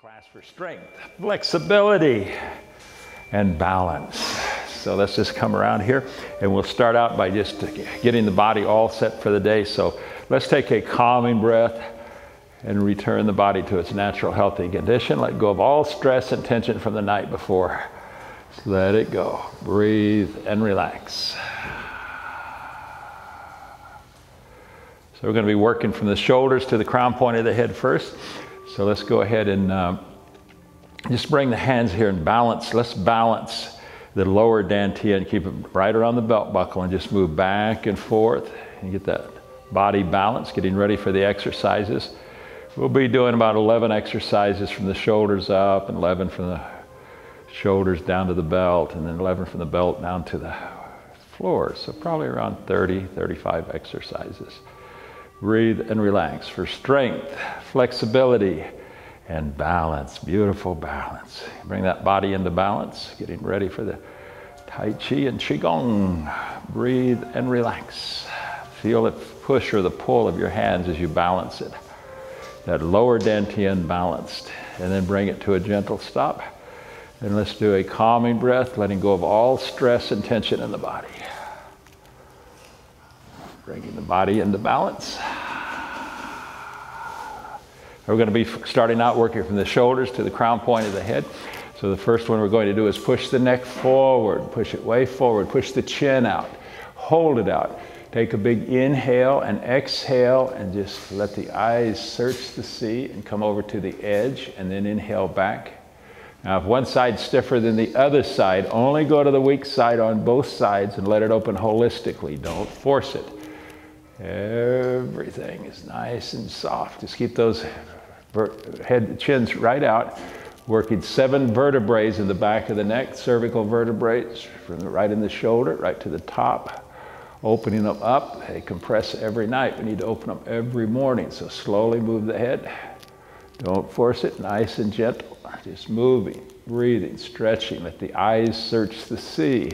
class for strength, flexibility, and balance. So let's just come around here and we'll start out by just getting the body all set for the day. So let's take a calming breath and return the body to its natural healthy condition. Let go of all stress and tension from the night before. let it go. Breathe and relax. So we're going to be working from the shoulders to the crown point of the head first. So let's go ahead and um, just bring the hands here and balance. Let's balance the lower dantian, and keep it right around the belt buckle and just move back and forth and get that body balance, getting ready for the exercises. We'll be doing about 11 exercises from the shoulders up and 11 from the shoulders down to the belt and then 11 from the belt down to the floor. So probably around 30, 35 exercises. Breathe and relax for strength, flexibility, and balance. Beautiful balance. Bring that body into balance, getting ready for the Tai Chi and Qigong. Breathe and relax. Feel the push or the pull of your hands as you balance it. That lower dantian balanced. And then bring it to a gentle stop. And let's do a calming breath, letting go of all stress and tension in the body. Bringing the body into balance. We're going to be starting out working from the shoulders to the crown point of the head. So the first one we're going to do is push the neck forward, push it way forward, push the chin out, hold it out. Take a big inhale and exhale and just let the eyes search the sea and come over to the edge and then inhale back. Now, if one side's stiffer than the other side, only go to the weak side on both sides and let it open holistically. Don't force it. Everything is nice and soft. Just keep those head chins right out, working seven vertebrae in the back of the neck, cervical vertebrae from the, right in the shoulder, right to the top, opening them up. They compress every night. We need to open them every morning. So slowly move the head. Don't force it, nice and gentle. Just moving, breathing, stretching. Let the eyes search the sea.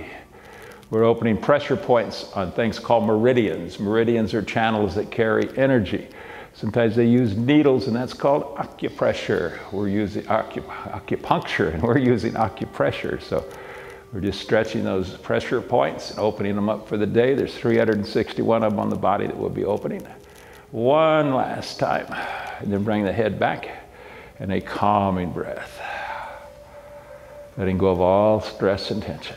We're opening pressure points on things called meridians. Meridians are channels that carry energy. Sometimes they use needles, and that's called acupressure. We're using acup acupuncture, and we're using acupressure. So we're just stretching those pressure points and opening them up for the day. There's 361 of them on the body that we'll be opening. One last time, and then bring the head back and a calming breath. Letting go of all stress and tension.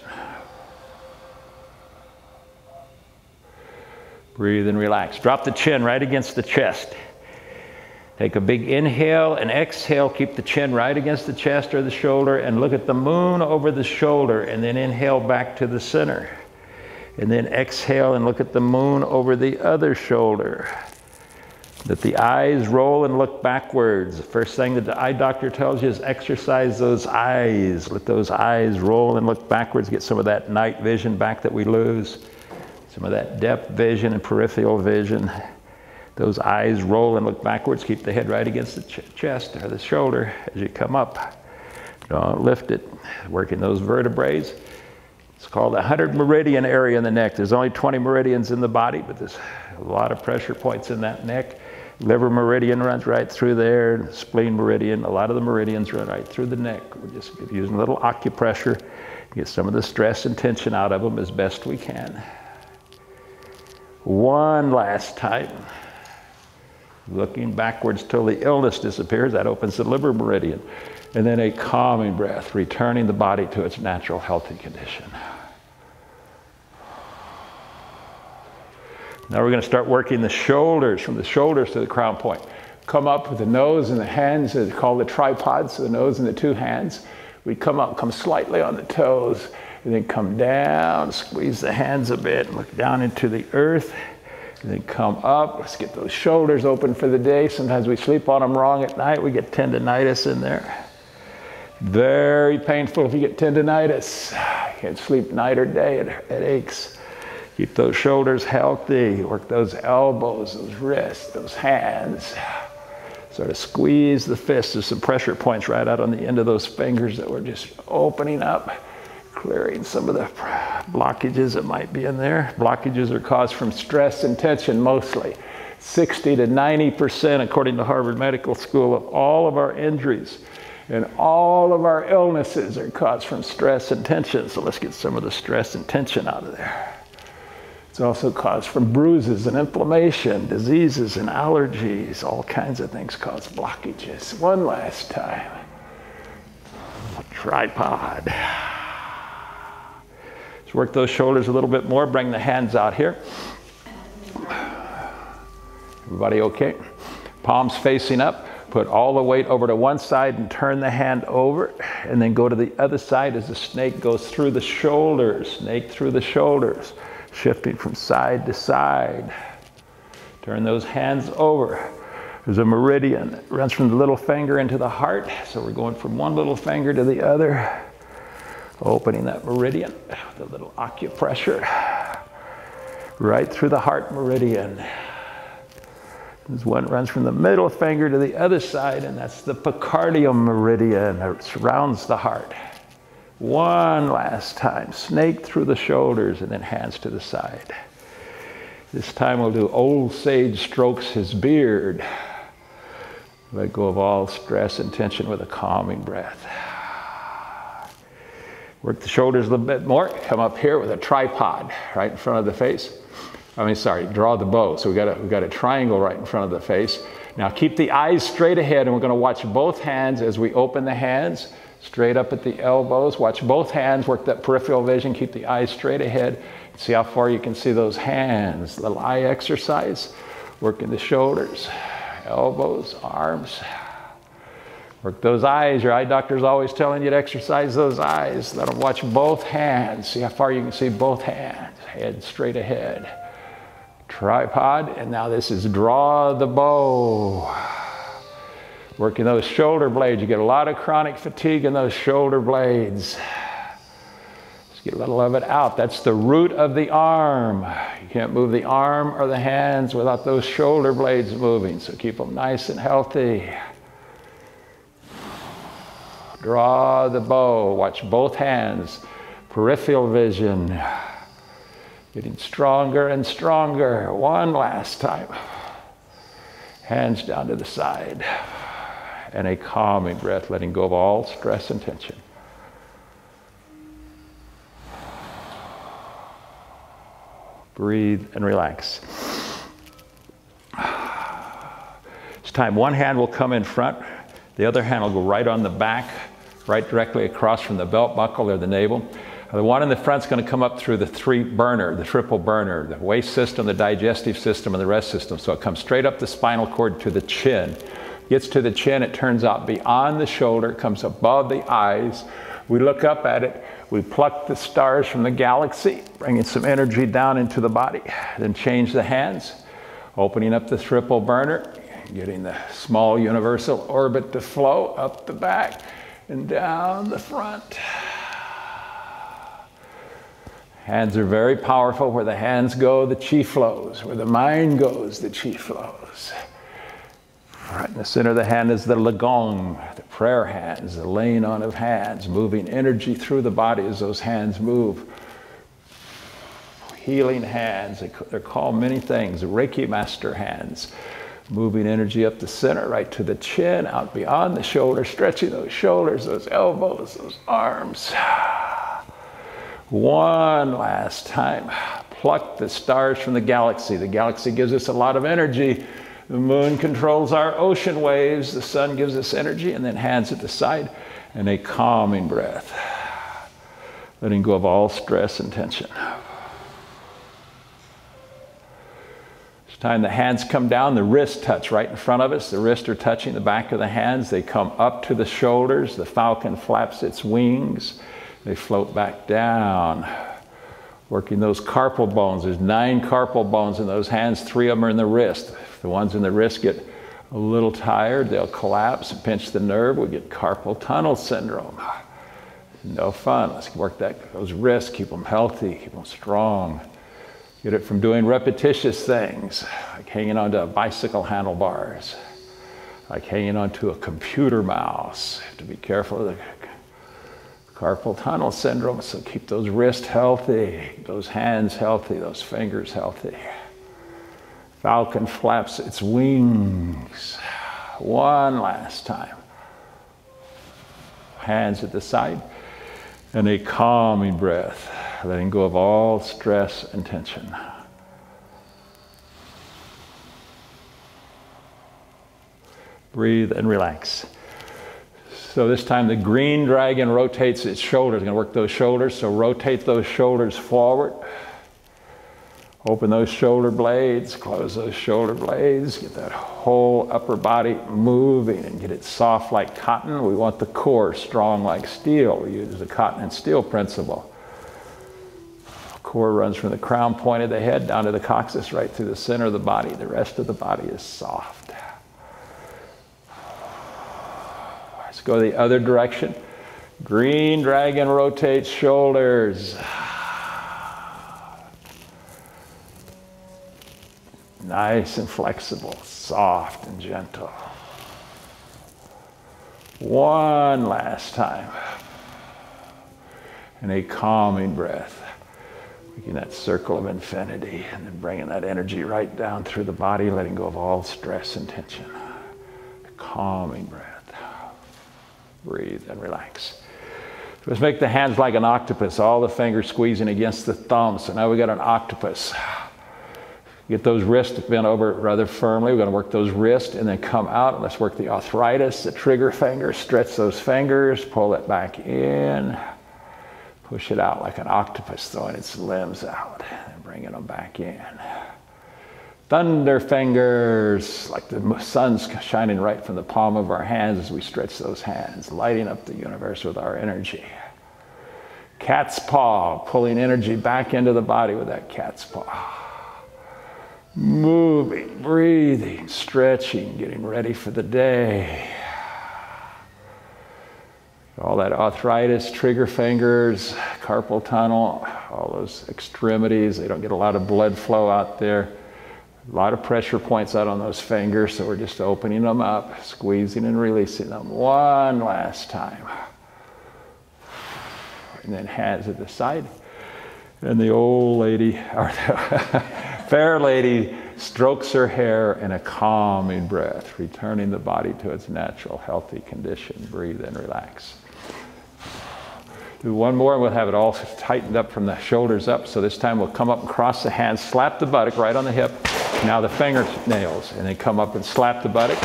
Breathe and relax. Drop the chin right against the chest. Take a big inhale and exhale. Keep the chin right against the chest or the shoulder and look at the moon over the shoulder and then inhale back to the center. And then exhale and look at the moon over the other shoulder. Let the eyes roll and look backwards. The first thing that the eye doctor tells you is exercise those eyes. Let those eyes roll and look backwards. Get some of that night vision back that we lose some of that depth vision and peripheral vision. Those eyes roll and look backwards. Keep the head right against the ch chest or the shoulder as you come up. Don't lift it. Working those vertebrae. It's called the 100 meridian area in the neck. There's only 20 meridians in the body, but there's a lot of pressure points in that neck. Liver meridian runs right through there, spleen meridian, a lot of the meridians run right through the neck. We're just using a little acupressure, get some of the stress and tension out of them as best we can. One last time. Looking backwards till the illness disappears, that opens the liver meridian. And then a calming breath, returning the body to its natural healthy condition. Now we're going to start working the shoulders, from the shoulders to the crown point. Come up with the nose and the hands, it's called the tripods, so the nose and the two hands. We come up, come slightly on the toes, and then come down, squeeze the hands a bit, look down into the earth, and then come up. Let's get those shoulders open for the day. Sometimes we sleep on them wrong at night. We get tendonitis in there. Very painful if you get tendonitis. You can't sleep night or day, it, it aches. Keep those shoulders healthy. Work those elbows, those wrists, those hands. Sort of squeeze the fists. There's some pressure points right out on the end of those fingers that we're just opening up clearing some of the blockages that might be in there. Blockages are caused from stress and tension mostly. 60 to 90%, according to Harvard Medical School, of all of our injuries And all of our illnesses are caused from stress and tension. So let's get some of the stress and tension out of there. It's also caused from bruises and inflammation, diseases and allergies, all kinds of things cause blockages. One last time. Tripod. Work those shoulders a little bit more. Bring the hands out here. Everybody okay? Palms facing up. Put all the weight over to one side and turn the hand over, and then go to the other side as the snake goes through the shoulders. Snake through the shoulders, shifting from side to side. Turn those hands over. There's a meridian that runs from the little finger into the heart. So we're going from one little finger to the other, opening that meridian with a little acupressure right through the heart meridian. This one runs from the middle finger to the other side, and that's the pericardium meridian that surrounds the heart. One last time, snake through the shoulders and then hands to the side. This time we'll do old sage strokes his beard. Let go of all stress and tension with a calming breath. Work the shoulders a little bit more. Come up here with a tripod right in front of the face. I mean, sorry, draw the bow. So we got a, we got a triangle right in front of the face. Now keep the eyes straight ahead, and we're going to watch both hands as we open the hands, straight up at the elbows. Watch both hands, work that peripheral vision, keep the eyes straight ahead. See how far you can see those hands. Little eye exercise, working the shoulders, elbows, arms. Work those eyes. Your eye doctor's always telling you to exercise those eyes. Let them watch both hands. See how far you can see both hands. Head straight ahead tripod, and now this is draw the bow. Working those shoulder blades, you get a lot of chronic fatigue in those shoulder blades. Just get a little of it out. That's the root of the arm. You can't move the arm or the hands without those shoulder blades moving, so keep them nice and healthy. Draw the bow, watch both hands, peripheral vision. Getting stronger and stronger. One last time. Hands down to the side. And a calming breath, letting go of all stress and tension. Breathe and relax. It's time. One hand will come in front, the other hand will go right on the back, right directly across from the belt buckle or the navel. The one in the front is going to come up through the three burner, the triple burner, the waste system, the digestive system, and the rest system. So it comes straight up the spinal cord to the chin. Gets to the chin, it turns out beyond the shoulder, comes above the eyes. We look up at it, we pluck the stars from the galaxy, bringing some energy down into the body. Then change the hands, opening up the triple burner, getting the small universal orbit to flow up the back and down the front. Hands are very powerful. Where the hands go, the chi flows. Where the mind goes, the chi flows. Right in the center of the hand is the laogong, the prayer hands, the laying on of hands, moving energy through the body as those hands move. Healing hands, they're called many things. Reiki master hands, moving energy up the center, right to the chin, out beyond the shoulder, stretching those shoulders, those elbows, those arms. One last time. Pluck the stars from the galaxy. The galaxy gives us a lot of energy. The moon controls our ocean waves. The sun gives us energy and then hands it aside and a calming breath. Letting go of all stress and tension. Time the hands come down, the wrists touch right in front of us. The wrists are touching the back of the hands. They come up to the shoulders. The falcon flaps its wings they float back down. Working those carpal bones. There's nine carpal bones in those hands. Three of them are in the wrist. If the ones in the wrist get a little tired, they'll collapse and pinch the nerve. We get carpal tunnel syndrome. No fun. Let's work that those wrists, keep them healthy, keep them strong. Get it from doing repetitious things, like hanging onto bicycle handlebars, like hanging onto a computer mouse. Have to be careful of the carpal tunnel syndrome. So keep those wrists healthy, those hands healthy, those fingers healthy. Falcon flaps its wings. One last time. hands at the side, and a calming breath, letting go of all stress and tension. Breathe and relax. So this time the green dragon rotates its shoulders. Going to work those shoulders. So rotate those shoulders forward. Open those shoulder blades, close those shoulder blades, get that whole upper body moving and get it soft like cotton. We want the core strong like steel. We use the cotton and steel principle. Core runs from the crown point of the head down to the coccyx right through the center of the body. The rest of the body is soft. Let's go the other direction. Green dragon rotates shoulders. Nice and flexible, soft and gentle. One last time. And a calming breath. That circle of infinity and then bringing that energy right down through the body, letting go of all stress and tension. A calming breath. Breathe and relax. Let's make the hands like an octopus, all the fingers squeezing against the thumb. So now we got an octopus. Get those wrists bent over rather firmly. We're going to work those wrists and then come out. Let's work the arthritis, the trigger finger. Stretch those fingers, pull it back in. Push it out like an octopus throwing its limbs out and bringing them back in. Thunder fingers, like the sun's shining right from the palm of our hands as we stretch those hands, lighting up the universe with our energy. Cat's paw, pulling energy back into the body with that cat's paw moving, breathing, stretching, getting ready for the day. All that arthritis, trigger fingers, carpal tunnel, all those extremities, they don't get a lot of blood flow out there. A lot of pressure points out on those fingers, so we're just opening them up, squeezing and releasing them one last time. And then hands at the side. And the old lady, or the fair lady, strokes her hair in a calming breath, returning the body to its natural, healthy condition. Breathe and relax. Do one more, and we'll have it all tightened up from the shoulders up. So this time we'll come up and cross the hands, slap the buttock right on the hip. Now the fingernails, and then come up and slap the buttock.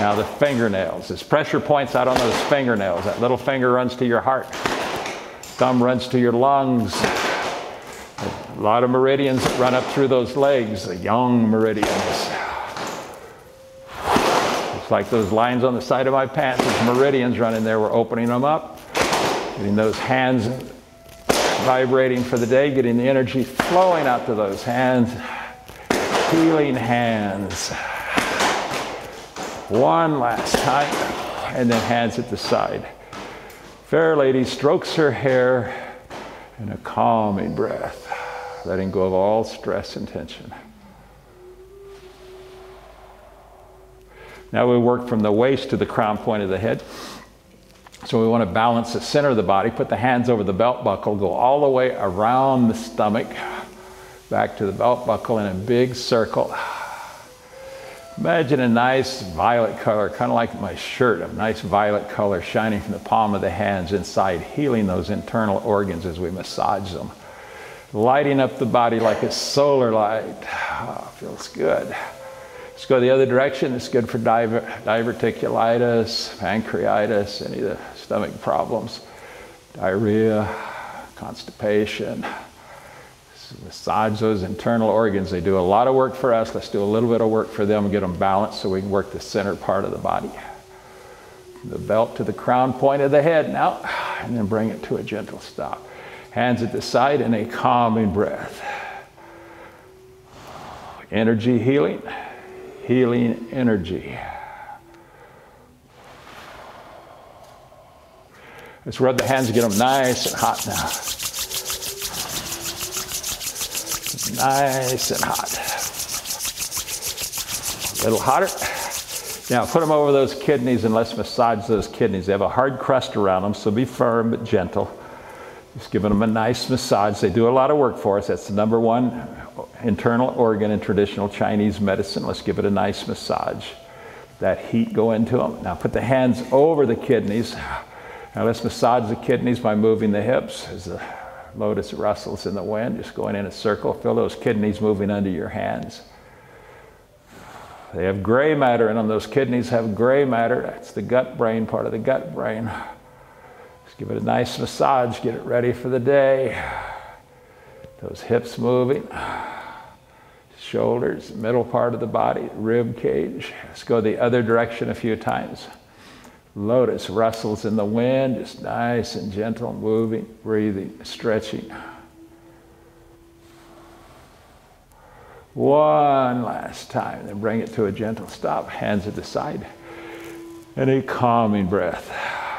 Now the fingernails. As pressure points out on those fingernails, that little finger runs to your heart, thumb runs to your lungs, a lot of meridians that run up through those legs, the yang meridians. It's like those lines on the side of my pants. There's meridians running there. We're opening them up, getting those hands vibrating for the day, getting the energy flowing out to those hands. Healing hands. One last time, and then hands at the side. Fair lady strokes her hair in a calming breath letting go of all stress and tension. Now we work from the waist to the crown point of the head. So we want to balance the center of the body, put the hands over the belt buckle, go all the way around the stomach, back to the belt buckle in a big circle. Imagine a nice violet color, kind of like my shirt, a nice violet color shining from the palm of the hands inside, healing those internal organs as we massage them lighting up the body like a solar light. Oh, feels good. Let's go the other direction. It's good for diverticulitis, pancreatitis, any of the stomach problems, diarrhea, constipation. Massage those internal organs. They do a lot of work for us. Let's do a little bit of work for them, and get them balanced so we can work the center part of the body. The belt to the crown point of the head now, and then bring it to a gentle stop hands at the side, and a calming breath. Energy healing, healing energy. Let's rub the hands, get them nice and hot now. Nice and hot. A little hotter. Now put them over those kidneys and let's massage those kidneys. They have a hard crust around them, so be firm but gentle. Just giving them a nice massage. They do a lot of work for us. That's the number one internal organ in traditional Chinese medicine. Let's give it a nice massage. That heat go into them. Now put the hands over the kidneys Now let's massage the kidneys by moving the hips as the lotus rustles in the wind, just going in a circle. Feel those kidneys moving under your hands. They have gray matter in them. Those kidneys have gray matter. That's the gut brain, part of the gut brain. Just give it a nice massage, get it ready for the day. Those hips moving, shoulders, middle part of the body, rib cage. Let's go the other direction a few times. Lotus rustles in the wind, just nice and gentle, moving, breathing, stretching. One last time, then bring it to a gentle stop, hands at the side, and a calming breath,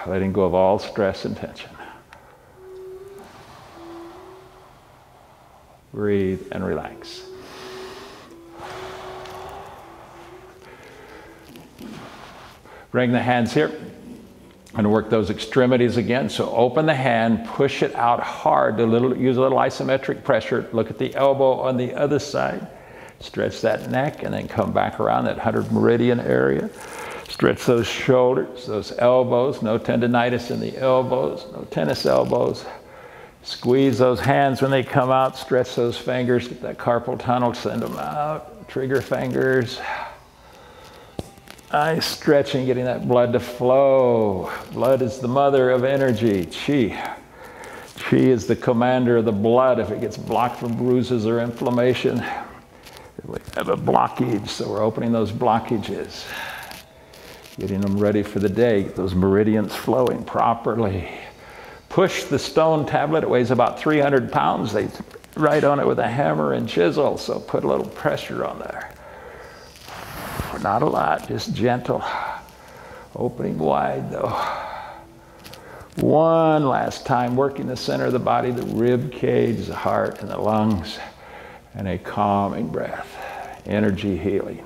letting go of all stress and tension. Breathe and relax. Bring the hands here and work those extremities again. So open the hand, push it out hard, a little, use a little isometric pressure. Look at the elbow on the other side. Stretch that neck and then come back around that 100 meridian area. Stretch those shoulders, those elbows, no tendonitis in the elbows, no tennis elbows. Squeeze those hands when they come out, stretch those fingers, get that carpal tunnel, send them out. Trigger fingers. Nice stretching, getting that blood to flow. Blood is the mother of energy, chi. Chi is the commander of the blood. If it gets blocked from bruises or inflammation, we have a blockage, so we're opening those blockages, getting them ready for the day, get those meridians flowing properly. Push the stone tablet, it weighs about 300 pounds. They write on it with a hammer and chisel, so put a little pressure on there. Not a lot, just gentle. Opening wide though. One last time, working the center of the body, the rib cage, the heart, and the lungs and a calming breath. Energy healing.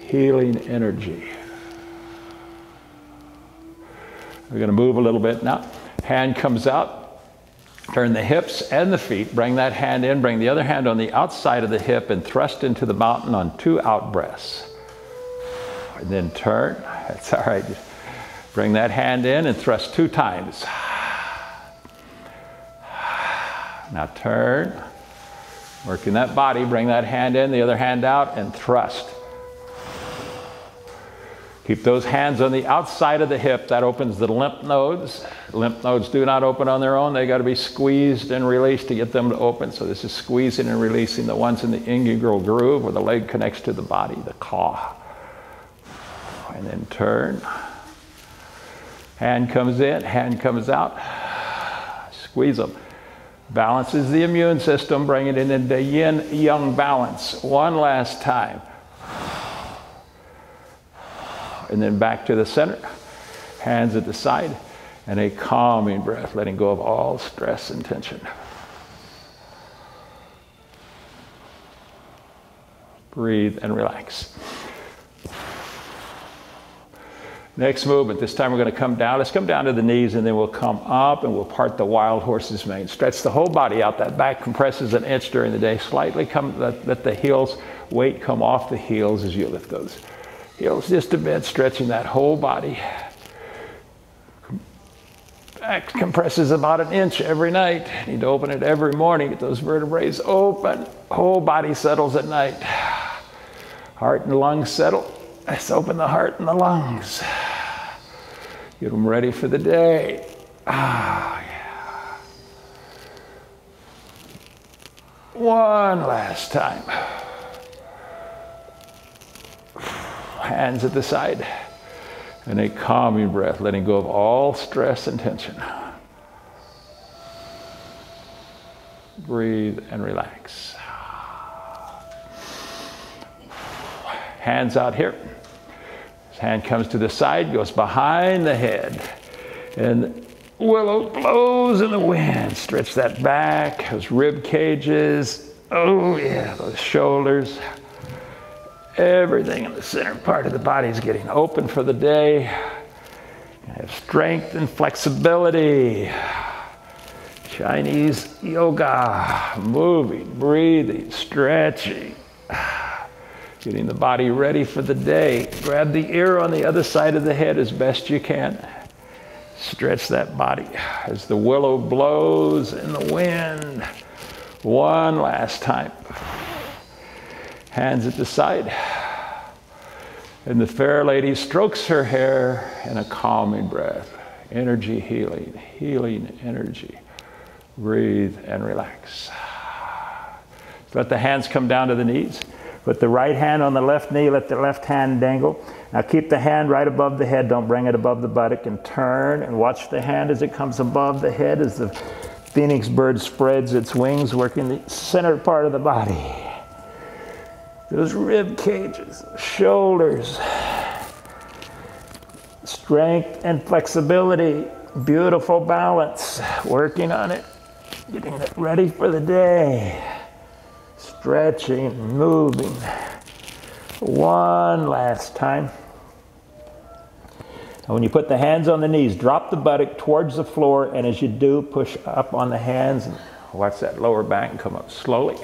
Healing energy. We're going to move a little bit now. Hand comes out. Turn the hips and the feet. Bring that hand in. Bring the other hand on the outside of the hip and thrust into the mountain on two out breaths. And then turn. That's all right. Bring that hand in and thrust two times. Now turn. Working that body, bring that hand in, the other hand out, and thrust. Keep those hands on the outside of the hip. That opens the lymph nodes. Lymph nodes do not open on their own. They got to be squeezed and released to get them to open. So this is squeezing and releasing the ones in the inguinal groove where the leg connects to the body, the kua. And then turn. Hand comes in, hand comes out. Squeeze them. Balances the immune system, bring it in into yin yang balance. One last time. And then back to the center, hands at the side, and a calming breath, letting go of all stress and tension. Breathe and relax. Next movement, this time we're going to come down. Let's come down to the knees and then we'll come up and we'll part the wild horse's mane. Stretch the whole body out. That back compresses an inch during the day. Slightly come, let, let the heels, weight come off the heels as you lift those heels just a bit, stretching that whole body. Back compresses about an inch every night. Need to open it every morning, get those vertebrae open. Whole body settles at night. Heart and lungs settle. Let's open the heart and the lungs. Get them ready for the day. Ah, yeah. One last time. Hands at the side. And a calming breath, letting go of all stress and tension. Breathe and relax. Hands out here. Hand comes to the side, goes behind the head. And willow blows in the wind. Stretch that back, those rib cages. Oh, yeah, those shoulders. Everything in the center part of the body is getting open for the day. Have strength and flexibility. Chinese yoga, moving, breathing, stretching getting the body ready for the day. Grab the ear on the other side of the head as best you can. Stretch that body as the willow blows in the wind. One last time. Hands at the side. And the fair lady strokes her hair in a calming breath. Energy healing, healing energy. Breathe and relax. Let the hands come down to the knees. Put the right hand on the left knee, let the left hand dangle. Now keep the hand right above the head, don't bring it above the buttock, and turn and watch the hand as it comes above the head as the phoenix bird spreads its wings, working the center part of the body. Those rib cages, shoulders, strength and flexibility, beautiful balance, working on it, getting it ready for the day stretching, moving. One last time. And when you put the hands on the knees, drop the buttock towards the floor, and as you do, push up on the hands and watch that lower back come up slowly.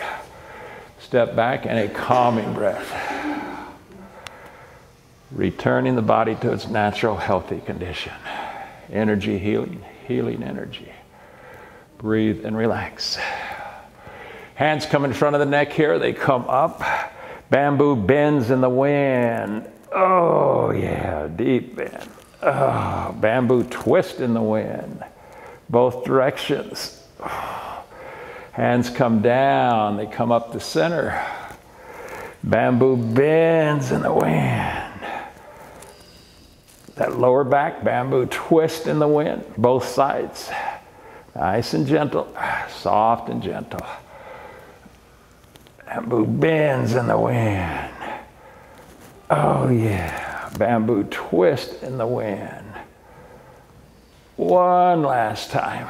Step back and a calming breath. Returning the body to its natural, healthy condition. Energy healing, healing energy. Breathe and relax. Hands come in front of the neck here, they come up. Bamboo bends in the wind. Oh, yeah, deep bend. Oh, bamboo twist in the wind, both directions. Hands come down, they come up the center. Bamboo bends in the wind. That lower back, bamboo twist in the wind, both sides. Nice and gentle, soft and gentle. Bamboo bends in the wind. Oh, yeah. Bamboo twist in the wind. One last time.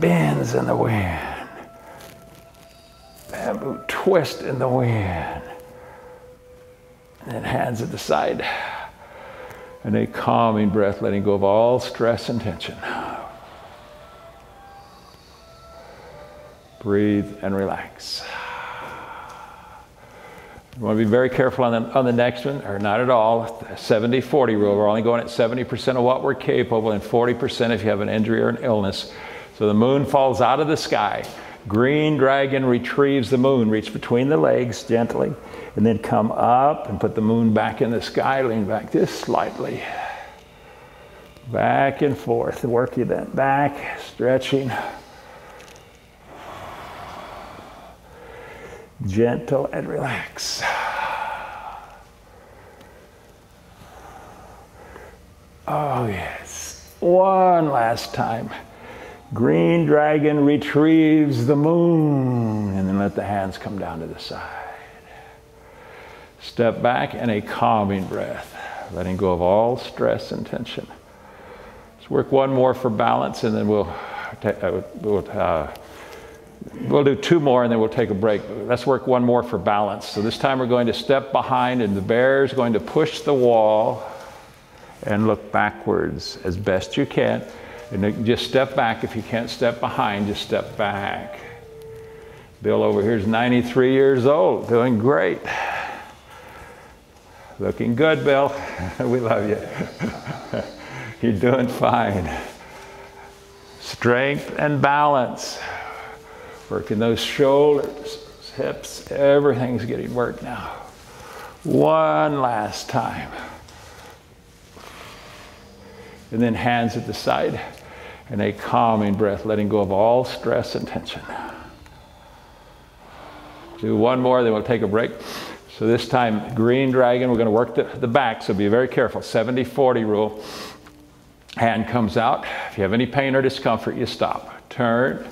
Bends in the wind. Bamboo twist in the wind. And then hands at the side. And a calming breath, letting go of all stress and tension. Breathe and relax. You want to be very careful on the, on the next one, or not at all. 70 40 rule. We're only going at 70% of what we're capable, and 40% if you have an injury or an illness. So the moon falls out of the sky. Green dragon retrieves the moon, reach between the legs gently, and then come up and put the moon back in the sky, lean back just slightly. Back and forth, working that back, stretching. Gentle and relax. Oh, yes. One last time. Green dragon retrieves the moon, and then let the hands come down to the side. Step back and a calming breath, letting go of all stress and tension. Let's work one more for balance, and then we'll, we'll uh, We'll do two more and then we'll take a break. Let's work one more for balance. So this time we're going to step behind and the bear is going to push the wall and look backwards as best you can. And just step back. If you can't step behind, just step back. Bill over here is 93 years old, doing great. Looking good, Bill. we love you. You're doing fine. Strength and balance. Working those shoulders, hips, everything's getting worked now. One last time. And then hands at the side and a calming breath, letting go of all stress and tension. Do one more, then we'll take a break. So this time, green dragon, we're going to work the, the back, so be very careful. 70 40 rule. Hand comes out. If you have any pain or discomfort, you stop. Turn,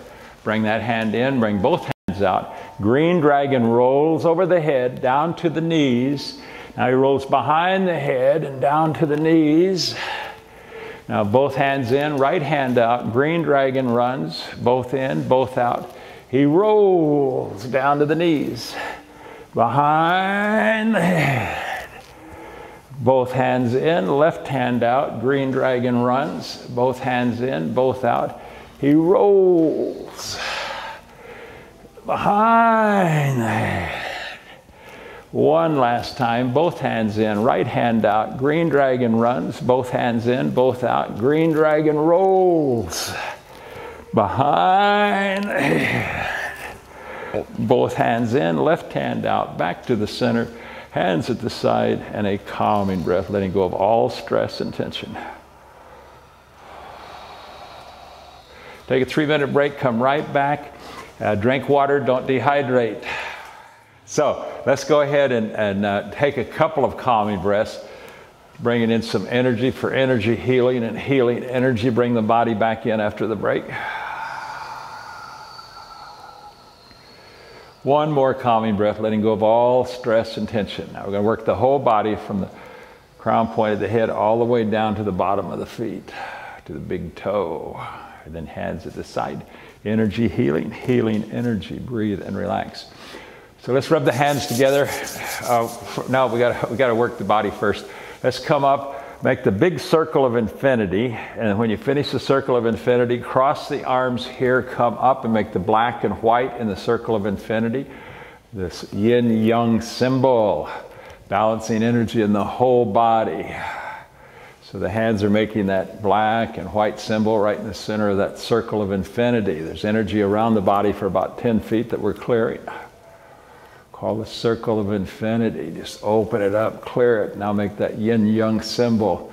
Bring that hand in, bring both hands out. Green dragon rolls over the head down to the knees. Now he rolls behind the head and down to the knees. Now both hands in, right hand out. Green dragon runs, both in, both out. He rolls down to the knees, behind the head. Both hands in, left hand out. Green dragon runs, both hands in, both out. He rolls behind. One last time, both hands in, right hand out. Green dragon runs, both hands in, both out. Green dragon rolls. Behind. Both hands in, left hand out, back to the center, hands at the side, and a calming breath, letting go of all stress and tension. Take a three minute break, come right back. Uh, drink water, don't dehydrate. So let's go ahead and, and uh, take a couple of calming breaths, bringing in some energy for energy healing and healing energy. Bring the body back in after the break. One more calming breath, letting go of all stress and tension. Now we're going to work the whole body from the crown point of the head all the way down to the bottom of the feet, to the big toe, then hands at the side. Energy healing, healing energy. Breathe and relax. So let's rub the hands together. Uh, we got we got to work the body first. Let's come up, make the big circle of infinity, and when you finish the circle of infinity, cross the arms here, come up and make the black and white in the circle of infinity. This yin yang symbol, balancing energy in the whole body. So the hands are making that black and white symbol right in the center of that circle of infinity. There's energy around the body for about 10 feet that we're clearing. Call the circle of infinity. Just open it up, clear it. Now make that yin yang symbol,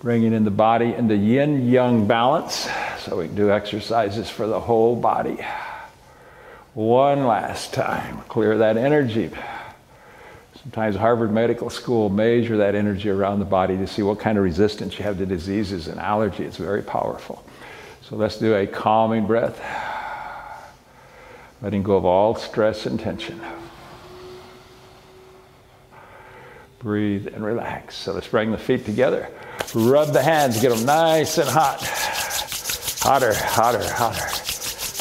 bringing in the body into yin yang balance so we can do exercises for the whole body. One last time, clear that energy. Sometimes Harvard Medical School measure that energy around the body to see what kind of resistance you have to diseases and allergy. It's very powerful. So let's do a calming breath, letting go of all stress and tension. Breathe and relax. So let's bring the feet together. Rub the hands, get them nice and hot. Hotter, hotter, hotter.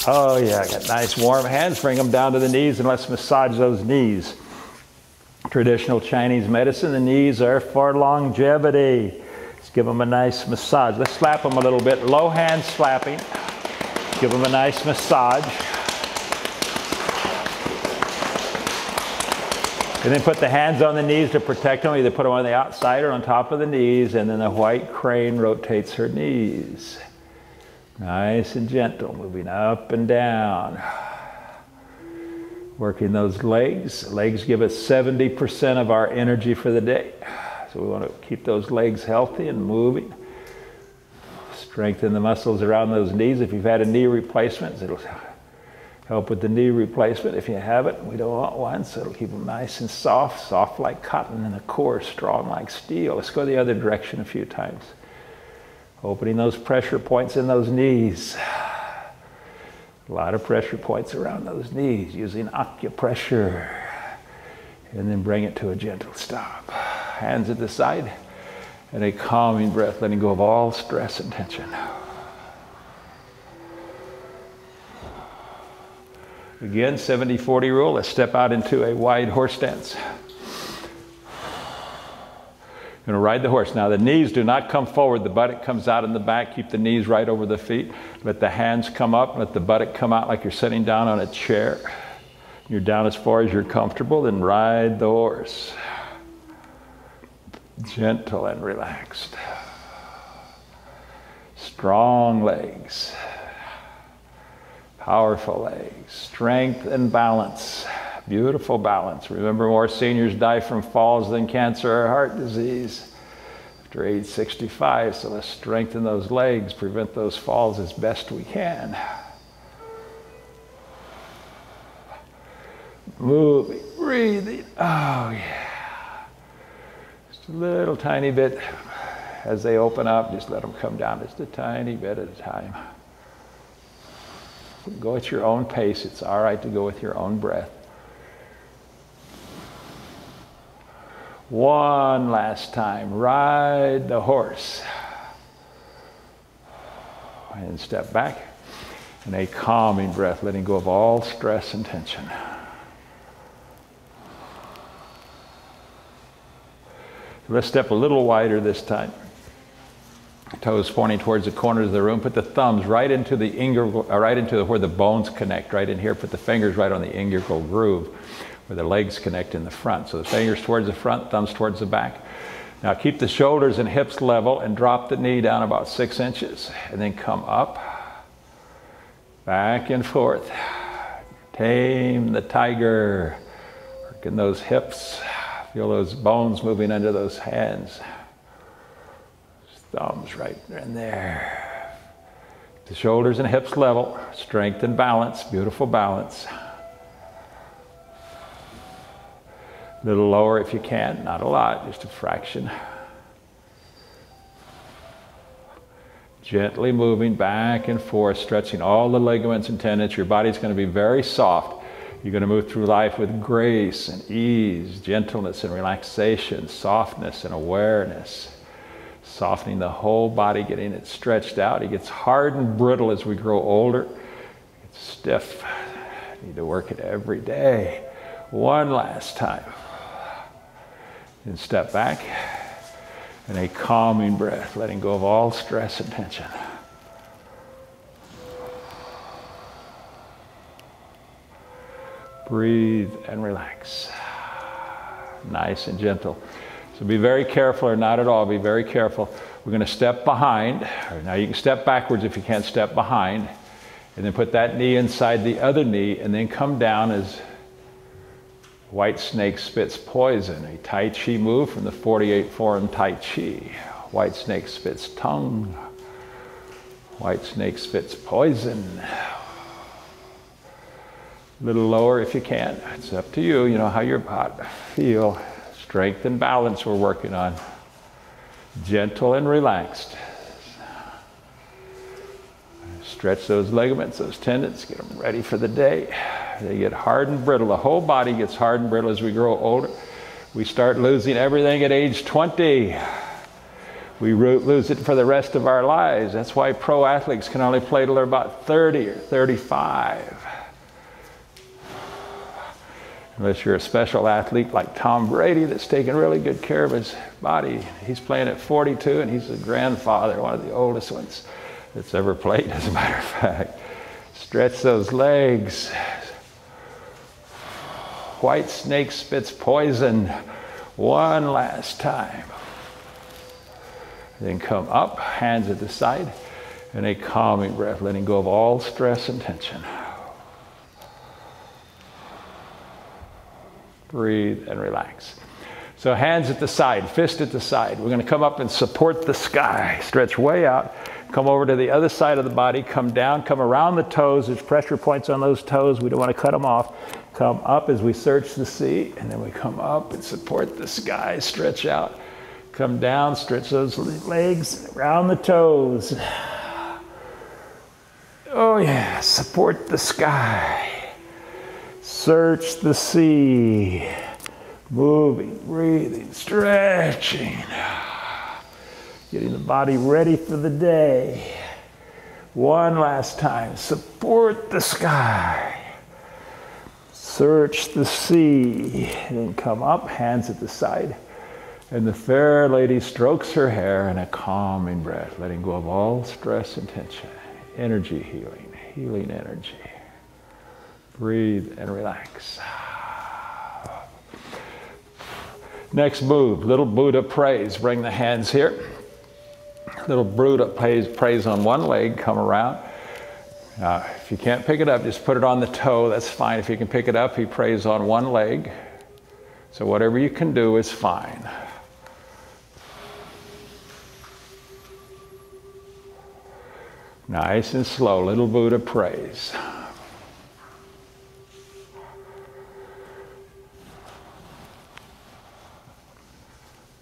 Oh, yeah, got nice warm hands. Bring them down to the knees and let's massage those knees. Traditional Chinese medicine, the knees are for longevity. Let's give them a nice massage. Let's slap them a little bit. Low hand slapping. Give them a nice massage. And then put the hands on the knees to protect them. Either put them on the outside or on top of the knees. And then the white crane rotates her knees. Nice and gentle, moving up and down. Working those legs. Legs give us 70% of our energy for the day. So we want to keep those legs healthy and moving. Strengthen the muscles around those knees. If you've had a knee replacement, it'll help with the knee replacement if you have it. We don't want one, so it'll keep them nice and soft, soft like cotton, and the core strong like steel. Let's go the other direction a few times. Opening those pressure points in those knees. A lot of pressure points around those knees using acupressure. And then bring it to a gentle stop. Hands at the side and a calming breath, letting go of all stress and tension. Again, 70 40 rule. Let's step out into a wide horse stance. Going to ride the horse. Now, the knees do not come forward. The buttock comes out in the back. Keep the knees right over the feet. Let the hands come up. Let the buttock come out like you're sitting down on a chair. You're down as far as you're comfortable. Then ride the horse. Gentle and relaxed. Strong legs. Powerful legs, strength and balance. Beautiful balance. Remember, more seniors die from falls than cancer or heart disease after age 65. So let's strengthen those legs, prevent those falls as best we can. Moving, breathing. Oh, yeah. Just a little tiny bit as they open up, just let them come down just a tiny bit at a time. Go at your own pace. It's all right to go with your own breath. One last time. Ride the horse. And step back. And a calming breath, letting go of all stress and tension. Let's step a little wider this time toes pointing towards the corners of the room. Put the thumbs right into the inguinal, uh, right into the, where the bones connect, right in here. Put the fingers right on the inguinal groove. Where the legs connect in the front. So the fingers towards the front, thumbs towards the back. Now keep the shoulders and hips level and drop the knee down about six inches. And then come up, back and forth. Tame the tiger. Working those hips. Feel those bones moving under those hands. Thumbs right in there. The shoulders and hips level. Strength and balance. Beautiful balance. A little lower if you can, not a lot, just a fraction. Gently moving back and forth, stretching all the ligaments and tendons. Your body's going to be very soft. You're going to move through life with grace and ease, gentleness and relaxation, softness and awareness. Softening the whole body, getting it stretched out. It gets hard and brittle as we grow older. It's stiff. need to work it every day. One last time. And step back and a calming breath, letting go of all stress and tension. Breathe and relax. Nice and gentle. So be very careful, or not at all, be very careful. We're going to step behind. Now you can step backwards if you can't step behind. And then put that knee inside the other knee, and then come down as White snake spits poison, a Tai Chi move from the 48 form Tai Chi. White snake spits tongue. White snake spits poison. A little lower if you can. It's up to you. You know how your body feel. Strength and balance we're working on. Gentle and relaxed. Stretch those ligaments, those tendons, get them ready for the day. They get hard and brittle. The whole body gets hard and brittle as we grow older. We start losing everything at age 20. We lose it for the rest of our lives. That's why pro athletes can only play till they're about 30 or 35. Unless you're a special athlete like Tom Brady that's taking really good care of his body. He's playing at 42 and he's a grandfather, one of the oldest ones that's ever played, as a matter of fact. Stretch those legs, White snake spits poison one last time. Then come up, hands at the side, and a calming breath, letting go of all stress and tension. Breathe and relax. So, hands at the side, fist at the side. We're going to come up and support the sky. Stretch way out. Come over to the other side of the body. Come down. Come around the toes. There's pressure points on those toes. We don't want to cut them off. Come up as we search the sea, and then we come up and support the sky, stretch out. Come down, stretch those legs around the toes. Oh, yeah, support the sky. Search the sea. Moving, breathing, stretching. Getting the body ready for the day. One last time. Support the sky. Search the sea and then come up, hands at the side. And the fair lady strokes her hair in a calming breath, letting go of all stress and tension. Energy healing, healing energy. Breathe and relax. Next move, little Buddha prays. Bring the hands here. Little Buddha prays, prays on one leg, come around. Uh, if you can't pick it up, just put it on the toe. That's fine. If you can pick it up, he prays on one leg. So whatever you can do is fine. Nice and slow, little Buddha prays.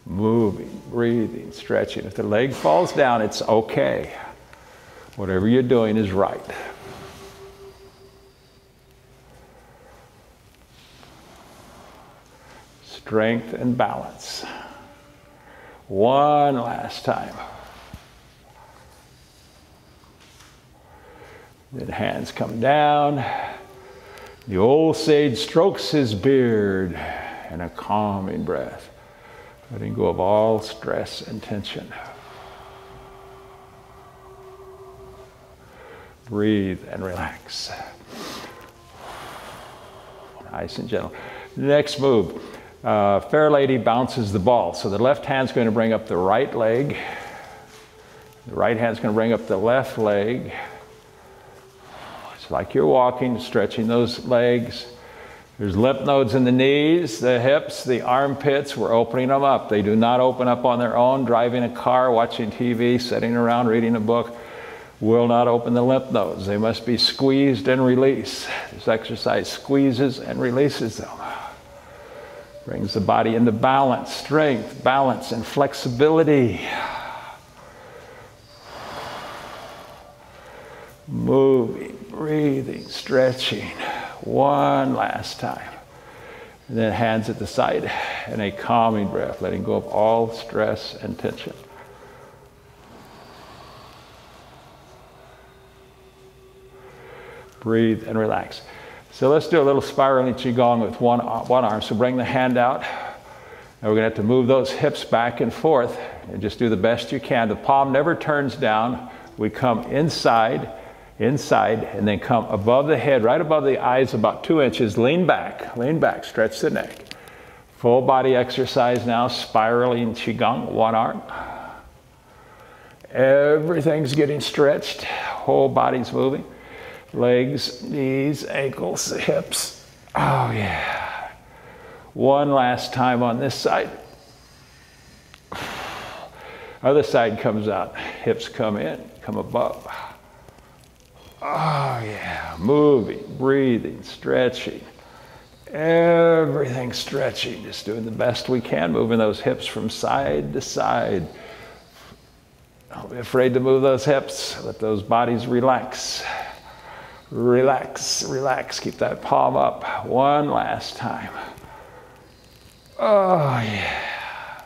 Moving, breathing, stretching. If the leg falls down, it's okay. Whatever you're doing is right. Strength and balance. One last time. Then hands come down. The old sage strokes his beard in a calming breath, letting go of all stress and tension. breathe and relax. Nice and gentle. Next move. Uh, fair lady bounces the ball. So the left hand's going to bring up the right leg. The right hand's going to bring up the left leg. It's like you're walking, stretching those legs. There's lymph nodes in the knees, the hips, the armpits. We're opening them up. They do not open up on their own. Driving a car, watching TV, sitting around reading a book will not open the lymph nodes. They must be squeezed and released. This exercise squeezes and releases them. Brings the body into balance, strength, balance, and flexibility. Moving, breathing, stretching. One last time. And then hands at the side and a calming breath, letting go of all stress and tension. Breathe and relax. So let's do a little spiraling Qigong with one, one arm. So bring the hand out. And we're going to have to move those hips back and forth and just do the best you can. The palm never turns down. We come inside inside, and then come above the head, right above the eyes, about two inches. Lean back, lean back, stretch the neck. Full body exercise now, spiraling Qigong, one arm. Everything's getting stretched, whole body's moving. Legs, knees, ankles, hips. Oh, yeah. One last time on this side. Other side comes out, hips come in, come above. Oh, yeah. Moving, breathing, stretching. Everything stretching. Just doing the best we can, moving those hips from side to side. Don't be afraid to move those hips. Let those bodies relax. Relax, relax. Keep that palm up. One last time. Oh, yeah.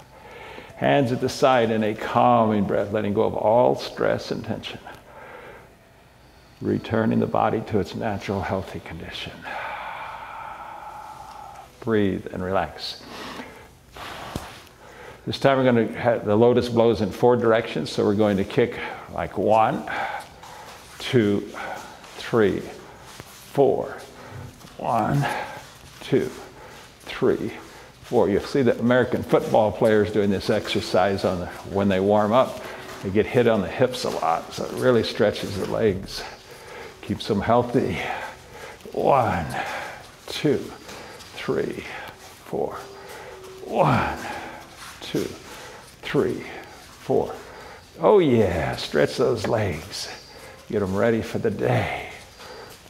Hands at the side in a calming breath, letting go of all stress and tension returning the body to its natural healthy condition. Breathe and relax. This time we're going to have the lotus blows in four directions, so we're going to kick like one, two, three, four. One, two, three, four. You'll see that American football players doing this exercise on the, when they warm up. They get hit on the hips a lot, so it really stretches the legs keeps them healthy. One, two, three, four. One, two, three, four. Oh, yeah, stretch those legs. Get them ready for the day.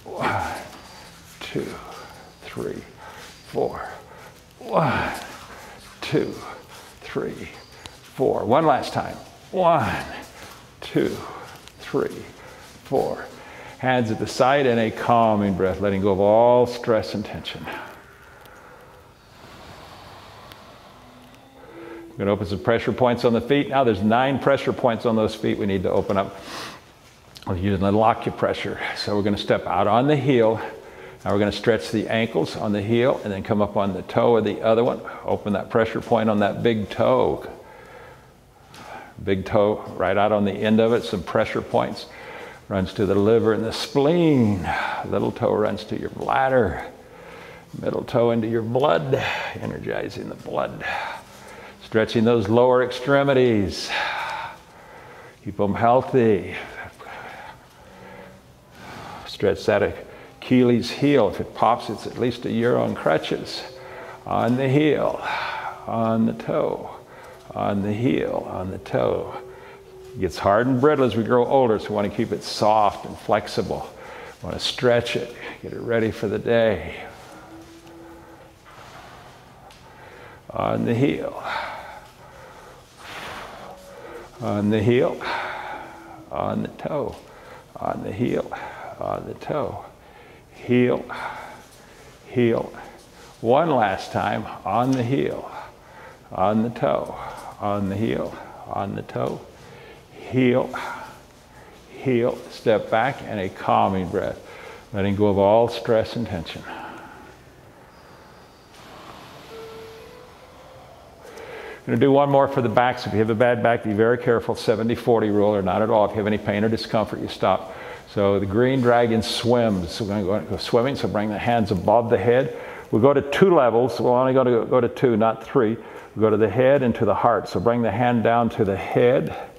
One, two, three, four. One, two, three, four. One last time. One, two, three, four. Hands at the side and a calming breath, letting go of all stress and tension. We're going to open some pressure points on the feet. Now there's nine pressure points on those feet we need to open up. We're using a little acupressure. So we're going to step out on the heel. Now we're going to stretch the ankles on the heel and then come up on the toe of the other one. Open that pressure point on that big toe. Big toe right out on the end of it, some pressure points runs to the liver and the spleen. Little toe runs to your bladder. Middle toe into your blood, energizing the blood. Stretching those lower extremities. Keep them healthy. Stretch that Achilles heel. If it pops, it's at least a year on crutches. On the heel, on the toe, on the heel, on the toe. Gets hard and brittle as we grow older, so we want to keep it soft and flexible. We want to stretch it, get it ready for the day. On the heel. On the heel. On the toe. On the heel. On the toe. Heel. Heel. One last time. On the heel. On the toe. On the heel. On the toe heel, heel, step back, and a calming breath, letting go of all stress and tension. Going to do one more for the backs. If you have a bad back, be very careful. 70 40 rule, or not at all. If you have any pain or discomfort, you stop. So the green dragon swims. So we're going to go swimming. So bring the hands above the head. We go to two levels. We're only going to go to two, not three. We go to the head and to the heart. So bring the hand down to the head.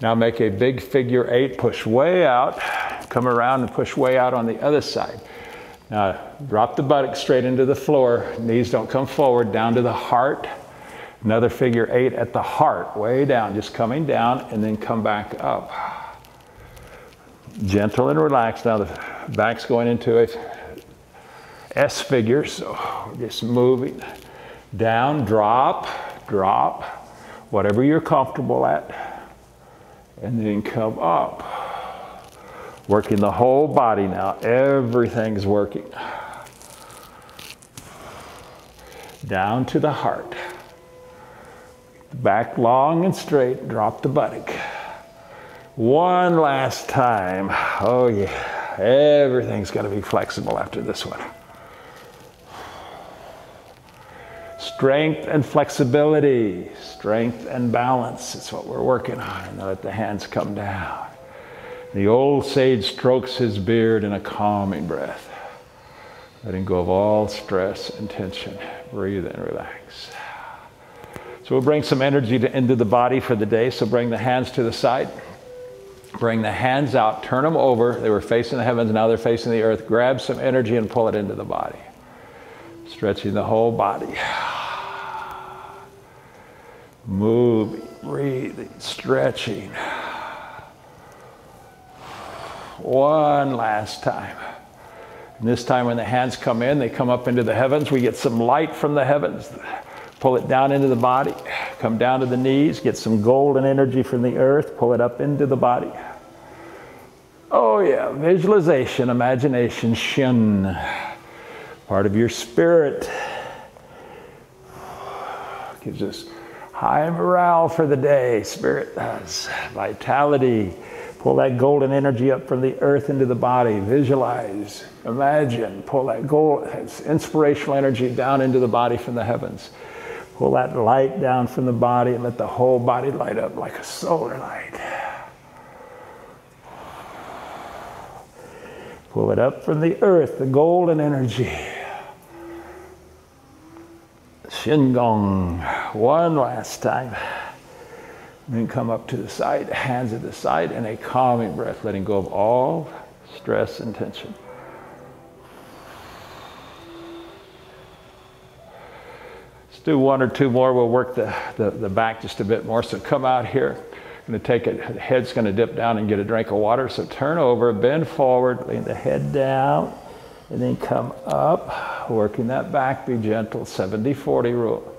Now make a big figure eight, push way out, come around and push way out on the other side. Now drop the buttock straight into the floor, knees don't come forward, down to the heart. Another figure eight at the heart, way down, just coming down and then come back up. Gentle and relaxed. Now the back's going into a S figure, so just moving down, drop, drop, whatever you're comfortable at, and then come up. Working the whole body now, everything's working. Down to the heart. Back long and straight, drop the buttock. One last time. Oh, yeah. Everything's going to be flexible after this one. Strength and flexibility, strength and balance is what we're working on. And let the hands come down. The old sage strokes his beard in a calming breath, letting go of all stress and tension. Breathe and relax. So we'll bring some energy to, into the body for the day. So bring the hands to the side. Bring the hands out, turn them over. They were facing the heavens, now they're facing the earth. Grab some energy and pull it into the body. Stretching the whole body. Moving, breathing, stretching. One last time. And this time, when the hands come in, they come up into the heavens. We get some light from the heavens. Pull it down into the body, come down to the knees, get some golden energy from the earth, pull it up into the body. Oh, yeah, visualization, imagination, shin, part of your spirit. Gives us high morale for the day, spirit does. Vitality. Pull that golden energy up from the earth into the body. Visualize, imagine, pull that gold, inspirational energy down into the body from the heavens. Pull that light down from the body and let the whole body light up like a solar light. Pull it up from the earth, the golden energy. Shin-gong, one last time. then come up to the side, hands at the side, and a calming breath, letting go of all stress and tension. Let's do one or two more. We'll work the, the, the back just a bit more. So come out here. Going to take it, the head's going to dip down and get a drink of water. So turn over, bend forward, lean the head down, and then come up, working that back. Be gentle, 70 40 rule.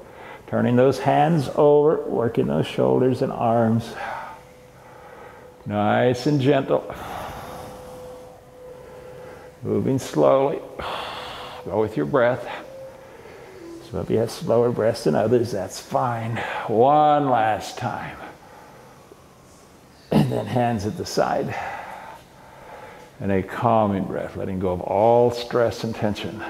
Turning those hands over, working those shoulders and arms. Nice and gentle. Moving slowly. Go with your breath. So if you have slower breaths than others, that's fine. One last time. And then hands at the side. And a calming breath, letting go of all stress and tension.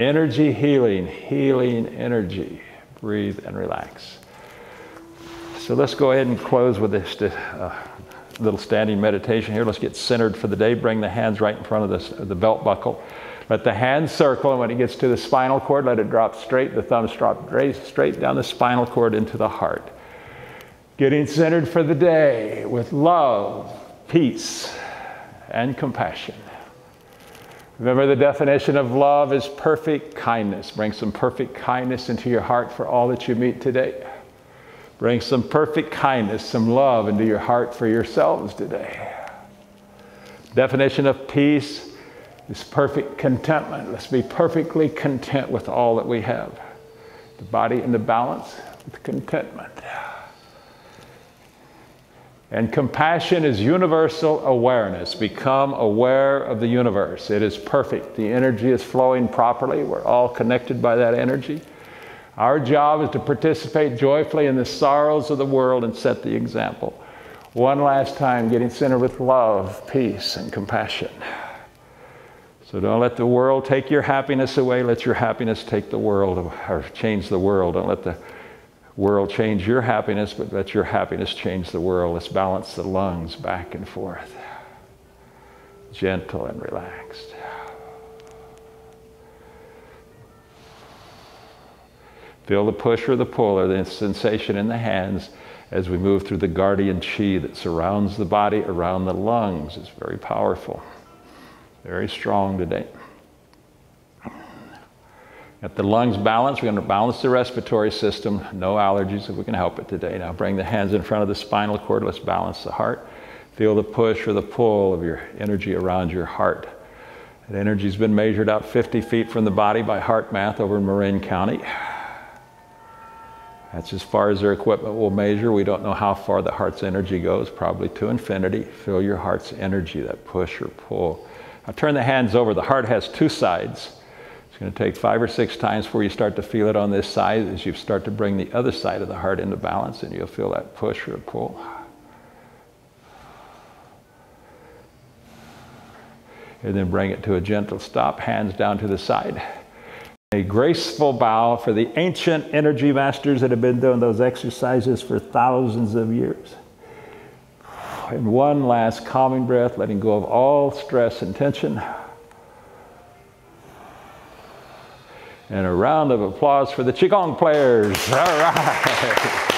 Energy healing, healing energy. Breathe and relax. So let's go ahead and close with this uh, little standing meditation here. Let's get centered for the day. Bring the hands right in front of this, the belt buckle. Let the hand circle, and when it gets to the spinal cord, let it drop straight. The thumbs drop straight down the spinal cord into the heart. Getting centered for the day with love, peace, and compassion. Remember, the definition of love is perfect kindness. Bring some perfect kindness into your heart for all that you meet today. Bring some perfect kindness, some love into your heart for yourselves today. Definition of peace is perfect contentment. Let's be perfectly content with all that we have. The body in the balance with contentment. And compassion is universal awareness. Become aware of the universe. It is perfect. The energy is flowing properly. We're all connected by that energy. Our job is to participate joyfully in the sorrows of the world and set the example. One last time, getting centered with love, peace, and compassion. So don't let the world take your happiness away. Let your happiness take the world or change the world. Don't let the world change your happiness, but let your happiness change the world. Let's balance the lungs back and forth, gentle and relaxed. Feel the push or the pull or the sensation in the hands as we move through the guardian chi that surrounds the body around the lungs. It's very powerful, very strong today. At the lungs balanced. we're going to balance the respiratory system. No allergies if we can help it today. Now bring the hands in front of the spinal cord. Let's balance the heart. Feel the push or the pull of your energy around your heart. That energy's been measured out 50 feet from the body by HeartMath over in Marin County. That's as far as their equipment will measure. We don't know how far the heart's energy goes, probably to infinity. Feel your heart's energy, that push or pull. Now turn the hands over. The heart has two sides. Going to take five or six times before you start to feel it on this side as you start to bring the other side of the heart into balance, and you'll feel that push or pull. and then bring it to a gentle stop, hands down to the side. A graceful bow for the ancient energy masters that have been doing those exercises for thousands of years. And one last calming breath, letting go of all stress and tension. And a round of applause for the Qigong players. All right.